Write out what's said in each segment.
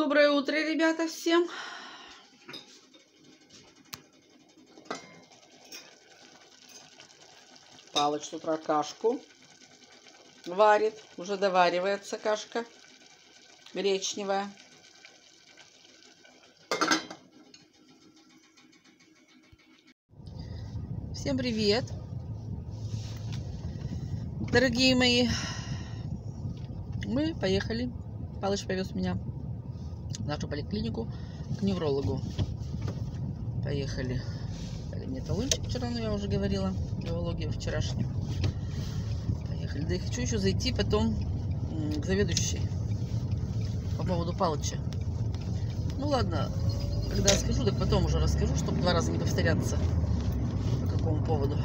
Доброе утро, ребята, всем. Палыч с утра кашку варит. Уже доваривается кашка гречневая. Всем привет! Дорогие мои, мы поехали. Палыч повез меня в нашу поликлинику к неврологу. Поехали. Дали мне талончик вчера, но я уже говорила. Биология вчерашняя. Поехали. Да и хочу еще зайти потом к заведующей по поводу Палыча. Ну ладно, когда скажу, так потом уже расскажу, чтобы два раза не повторяться. По какому поводу.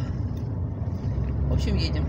В общем, едем.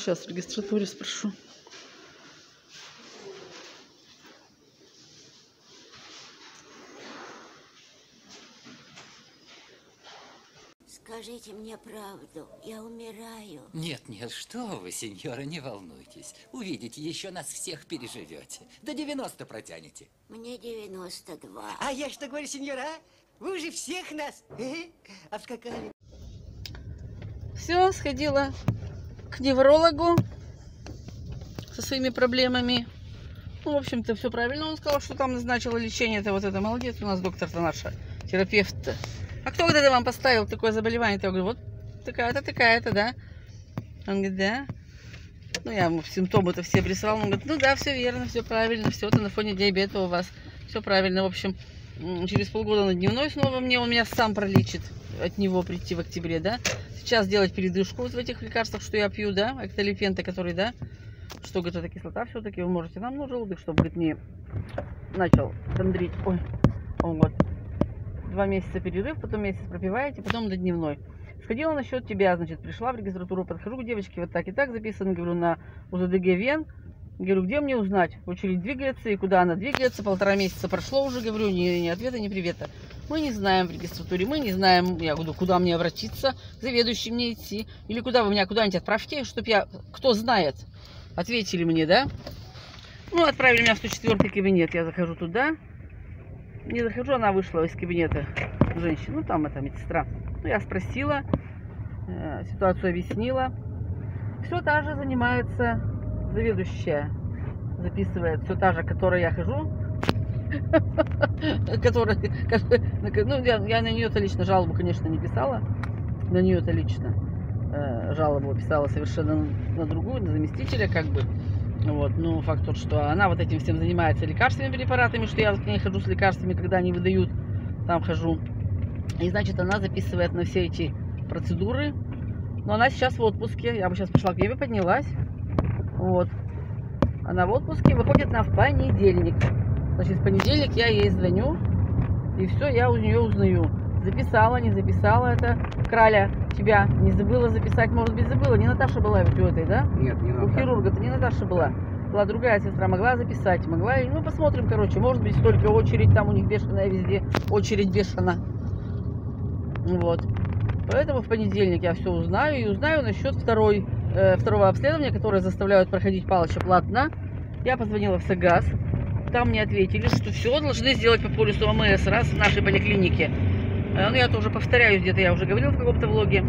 Сейчас в регистратуре спрошу. Скажите мне правду, я умираю. Нет, нет, что вы, сеньора, не волнуйтесь. Увидите, еще нас всех переживете. До 90 протянете. Мне 92. А я что говорю, сеньора? Вы уже всех нас э, обскакали. Все, сходила к неврологу со своими проблемами. Ну, в общем-то, все правильно. Он сказал, что там назначила лечение. Это вот это молодец у нас доктор-то наша, терапевт. -то. А кто вот это вам поставил такое заболевание? Я говорю, вот такая-то, такая-то, да? Он говорит, да. Ну, я ему симптомы-то все обрисовал. Он говорит, ну да, все верно, все правильно, все это на фоне диабета у вас. Все правильно. В общем, через полгода на дневной снова мне, он меня сам пролечит от него прийти в октябре, да. Сейчас делать передышку вот в этих лекарствах, что я пью, да, актолифенты, который, да, что, говорит, это кислота все-таки, вы можете нам ну, желудок, чтобы, говорит, не начал хандрить. Ой, он говорит, два месяца перерыв, потом месяц пропиваете, потом до дневной. Сходила насчет тебя, значит, пришла в регистратуру, подхожу к девочке, вот так и так записано, говорю, на УЗДГ вен. Говорю, где мне узнать? Очередь двигается, и куда она двигается? Полтора месяца прошло уже, говорю, ни, ни ответа, ни привета. Мы не знаем в регистратуре, мы не знаем, я говорю, куда мне обратиться, к заведующей мне идти, или куда вы меня куда-нибудь отправьте, чтобы я, кто знает, ответили мне, да? Ну, отправили меня в 104 кабинет, я захожу туда, не захожу, она вышла из кабинета, женщина, ну, там эта медсестра. Ну, я спросила, э, ситуацию объяснила. Все та же занимается заведующая, записывает, все та же, которой я хожу, которая, ну, я, я на нее-то лично жалобу, конечно, не писала, на нее-то лично э, жалобу писала совершенно на другую, на заместителя, как бы, вот, но факт тот, что она вот этим всем занимается лекарственными препаратами, что я вот к ней хожу с лекарствами, когда они выдают, там хожу, и, значит, она записывает на все эти процедуры, но она сейчас в отпуске, я бы сейчас пришла к ней, поднялась, вот, она в отпуске, выходит на в понедельник. Значит, в понедельник я ей звоню, и все, я у нее узнаю. Записала, не записала это. Краля, тебя не забыла записать, может быть, забыла. Не Наташа была ведь у этой, да? Нет, не У хирурга-то не Наташа была. Была другая сестра, могла записать, могла. Ну, посмотрим, короче. Может быть, только очередь там у них бешеная везде. Очередь бешена. Вот. Поэтому в понедельник я все узнаю. И узнаю насчет второй, э, второго обследования, которое заставляют проходить Палыча платно. Я позвонила в САГАС. Там мне ответили, что все должны сделать по полюсу ОМС, раз в нашей поликлинике. Э, Ну, я тоже повторяюсь, где-то я уже говорила в каком-то влоге.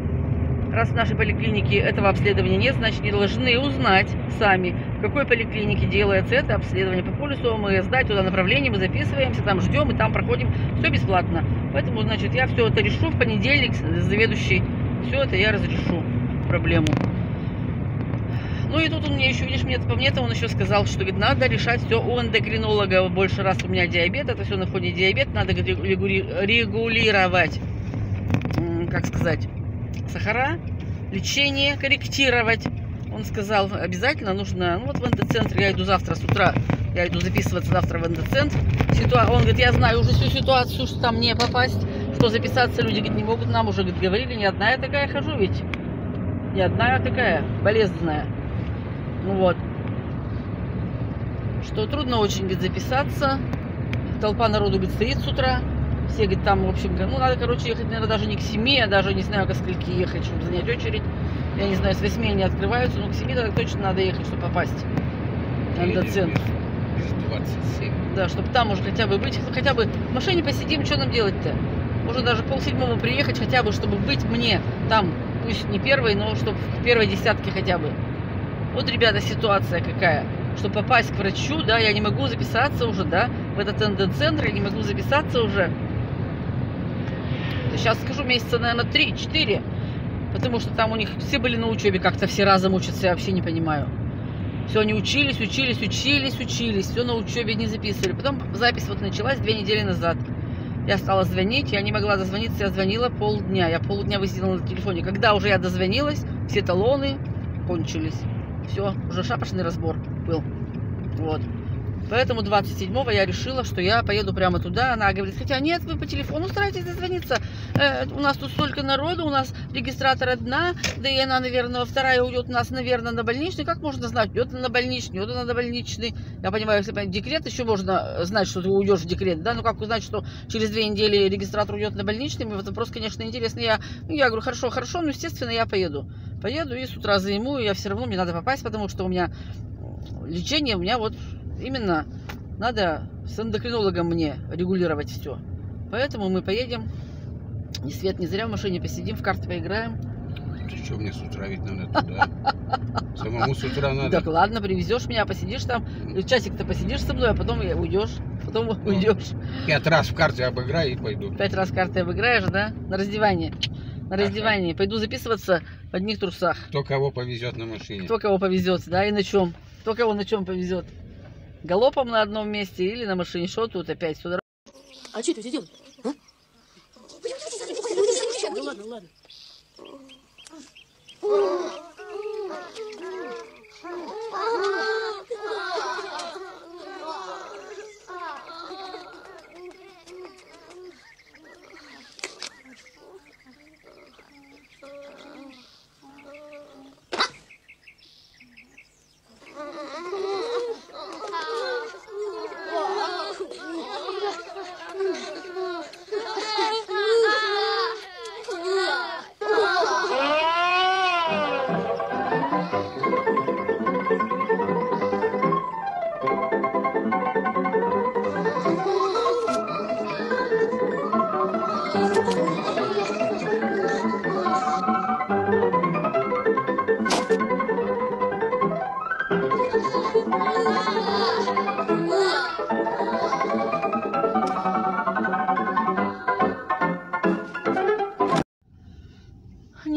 Раз в нашей поликлинике этого обследования нет, значит, не должны узнать сами, в какой поликлинике делается это обследование по полюсу ОМС. Дать туда направление, мы записываемся, там ждем и там проходим. Все бесплатно. Поэтому, значит, я все это решу в понедельник, заведующий. Все это я разрешу проблему. Ну и тут он мне еще, видишь, мне, по мне-то он еще сказал, что говорит, надо решать все у эндокринолога. Больше раз у меня диабет, это все на фоне диабета, надо регулировать, как сказать, сахара, лечение, корректировать. Он сказал, обязательно нужно, ну вот в эндоцентр я иду завтра с утра, я иду записываться завтра в эндоцентр. Ситуа... Он говорит, я знаю уже всю ситуацию, что там не попасть, что записаться люди говорит, не могут, нам уже говорит, говорили, не одна я такая хожу ведь. Не одна я такая, болезненная. Ну вот. Что трудно очень, говорит, записаться. Толпа народу, говорит, стоит с утра. Все, говорит, там, в общем, ну, надо, короче, ехать, наверное, даже не к 7, я даже не знаю, ко скольки ехать, чтобы занять очередь. Я не знаю, с 8 они открываются, но к 7 так точно надо ехать, чтобы попасть эндоцентр. Без 27. Да, чтобы там уже хотя бы быть, хотя бы в машине посидим, что нам делать-то? Можно даже полседьмого приехать, хотя бы, чтобы быть мне там, пусть не первой, но чтобы в первой десятке хотя бы. Вот, ребята, ситуация какая. Чтобы попасть к врачу, да, я не могу записаться уже, да, в этот эндоцентр, я не могу записаться уже. Сейчас скажу, месяца, наверное, 3-4. Потому что там у них все были на учебе, как-то все разом учатся, я вообще не понимаю. Все, они учились, учились, учились, учились, все на учебе не записывали. Потом запись вот началась две недели назад. Я стала звонить, я не могла дозвониться, я звонила полдня. Я полдня высидела на телефоне. Когда уже я дозвонилась, все талоны кончились. Все, уже шапошный разбор был. Вот. Поэтому 27-го я решила, что я поеду прямо туда. Она говорит, хотя нет, вы по телефону старайтесь дозвониться. Э, у нас тут столько народу, у нас регистратор одна, да и она, наверное, вторая уйдет у нас, наверное, на больничный. Как можно знать, идет она на больничный, идет она на больничный. Я понимаю, если понять, декрет, еще можно знать, что ты уйдешь в декрет, да? Ну как узнать, что через две недели регистратор уйдет на больничный? Мне вопрос, конечно, интересный. Я, ну, я говорю, хорошо, хорошо, ну, естественно, я поеду. Поеду и с утра займу, и я все равно, мне надо попасть, потому что у меня лечение, у меня вот именно надо с эндокринологом мне регулировать все. Поэтому мы поедем, ни свет, ни зря в машине посидим, в карты поиграем. Ты что, мне с утра ведь надо туда? Самому с утра надо. Так ладно, привезешь меня, посидишь там, часик-то посидишь со мной, а потом уйдешь, потом уйдешь. Пять раз в карте обыграю и пойду. Пять раз карты обыграешь, да? На раздевание. На Ага. раздевание. Пойду записываться в одних трусах. Кто кого повезет на машине. Кто кого повезет, да, и на чем. Кто кого на чем повезет. Галопом на одном месте или на машине. Что тут опять сюда? А что это здесь делать? А? Ну ладно, ладно.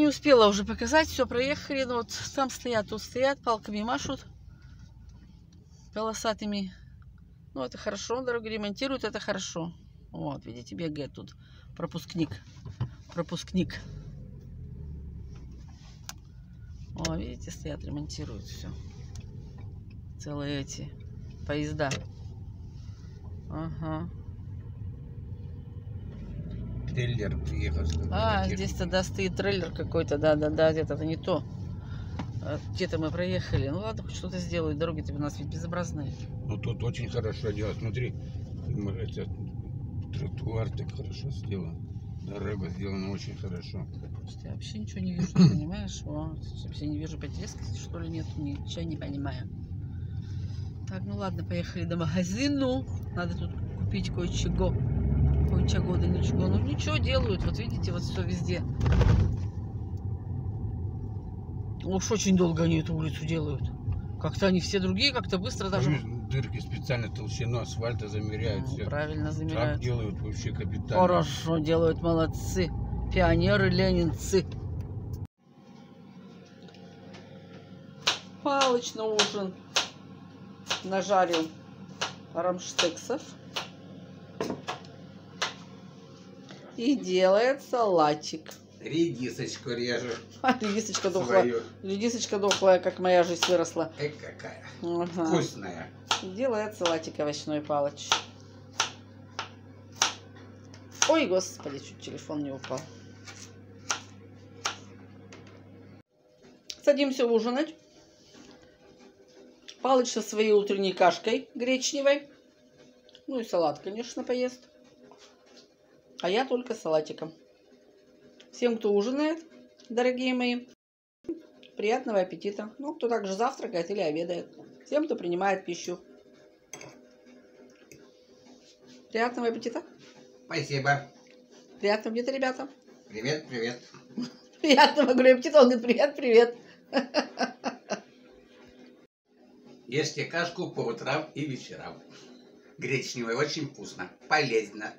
Не успела уже показать, все проехали. Ну вот там стоят, тут стоят, палками машут полосатыми. Ну, это хорошо, дорогу ремонтируют, это хорошо. Вот, видите, бегает тут пропускник. Пропускник. О, видите, стоят, ремонтируют все. Целые эти поезда. Ага. Трейлер приехал. А, здесь тогда стоит трейлер какой-то, да-да-да, где-то это не то. А, Где-то мы проехали. Ну ладно, хоть что-то сделают. Дороги-то у нас ведь безобразные. Ну тут очень хорошо делать. Смотри, этот тротуар так хорошо сделан. Дорога сделана очень хорошо. Просто я вообще ничего не вижу, понимаешь? О, вообще не вижу подвески, что ли, нет, ничего не понимаю. Так, ну ладно, поехали до магазину. Надо тут купить кое-чего. Кое-чего, да ничего. Ну ничего делают, вот видите, вот все везде. Уж очень долго они эту улицу делают. Как-то они все другие, как-то быстро даже... Дырки специально толщину асфальта замеряют. Ну, все. правильно Так замеряют. делают вообще капитально. Хорошо делают, молодцы. Пионеры, ленинцы. Палыч на ужин нажарил рамштексов. И делает салатик. Редисочку режу А, редисочка дохлая. свою. Редисочка дохлая, как моя жизнь выросла. Эй, какая Ага. вкусная. Делает салатик овощной палыч. Ой, господи, чуть телефон не упал. Садимся ужинать. Палыч со своей утренней кашкой гречневой. Ну и салат, конечно, поест. А я только салатиком. Всем, кто ужинает, дорогие мои, приятного аппетита. Ну, кто также завтракает или обедает. Всем, кто принимает пищу. Приятного аппетита. Спасибо. Приятного аппетита, ребята. Привет, привет. Приятного, говорю, аппетита. Он говорит, привет, привет. Ешьте кашку по утрам и вечерам. Гречневая очень вкусно, полезно.